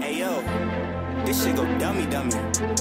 Hey yo, this shit go dummy dummy.